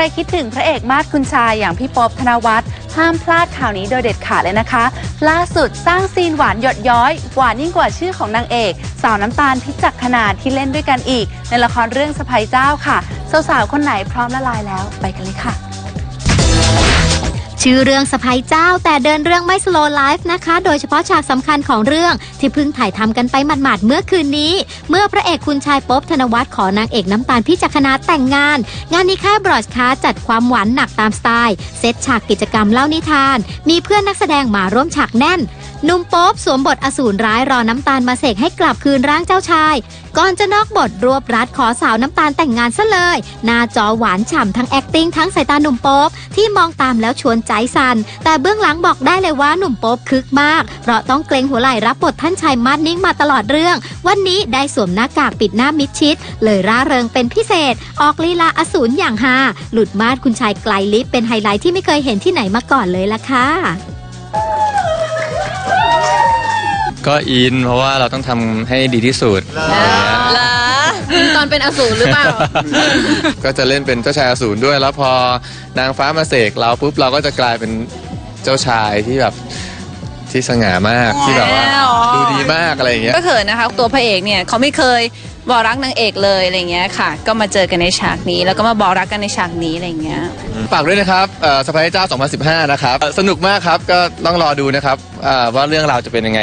รคิดถึงพระเอกมาดคุณชายอย่างพี่ป๊อบธนวัฒน์ห้ามพลาดข่าวนี้โดยเด็ดขาดเลยนะคะ ล่าสุดสร้างซีนหวานหยดย้อย หวานยิ่งกว่าชื่อของนางเอก สาวน้ำตาลพิจักขนาดที่เล่นด้วยกันอีก ในละครเรื่องสะพายเจ้าค่ะ สาวๆคนไหนพร้อมละลายแล้วไปกันเลยค่ะ ชื่อเรื่องสะพายเจ้าแต่เดินเรื่องไม่สโลไลฟ์นะคะ โดยเฉพาะฉากสำคัญของเรื่องที่เพิ่งถ่ายทำกันไปหมาดๆเมื่อคืนนี้ เมื่อพระเอกคุณชายป๊บธนวัฒน์ขอนางเอกน้ำตาลพิจักนาแต่งงาน งานนี้ค่ายบรอดคาสต์จัดความหวานหนักตามสไตล์ เซตฉากกิจกรรมเล่านิทาน มีเพื่อนนักแสดงมาร่วมฉากแน่น นุ่มโป๊บสวมบทอสูรร้ายรอน้ำตาลมาเสกให้กลับคืนร่างเจ้าชาย ก่อนจะนอกบทรวบรัดขอสาวน้ำตาลแต่งงานซะเลย หน้าจอหวานฉ่ำทั้ง acting ทั้งสายตาหนุ่มโป๊บที่มองตามแล้วชวนใจสั่นแต่เบื้องหลังบอกได้เลยว่าหนุ่มโป๊บคึกมาก เพราะต้องเกรงหัวไหล่รับบทท่านชายมาดนิ่งมาตลอดเรื่อง วันนี้ได้สวมหน้ากากปิดหน้ามิดชิด เลยร่าเริงเป็นพิเศษ ออกลีลาอสูรอย่างฮาหลุดมาดคุณชายไกลลิฟเป็นไฮไลท์ที่ไม่เคยเห็นที่ไหนมาก่อนเลยล่ะค่ะ ก็อิน เพราะว่าเราต้องทำให้ดีที่สุดอะไรเงี้ยเหรอตอนเป็นอสูรหรือเปล่า ก็จะเล่นเป็นเจ้าชายอสูรด้วย แล้วพอนางฟ้ามาเสกเราปุ๊บเราก็จะกลายเป็นเจ้าชายที่แบบที่สง่ามากที่แบบว่าอ๋อ ดูดีมากอะไรอย่างเงี้ย ก็เขินนะคะ ตัวพระเอกเนี่ยเขาไม่เคยบอกรักนางเอกเลยอะไรเงี้ยค่ะ ก็มาเจอกันในฉากนี้ แล้วก็มาบอกรักกันในฉากนี้อะไรเงี้ย ฝากด้วยนะครับสไปเจ้า 2015 นะครับสนุกมากครับ ก็ต้องรอดูนะครับเอ่อว่าเรื่องราวจะเป็นยังไง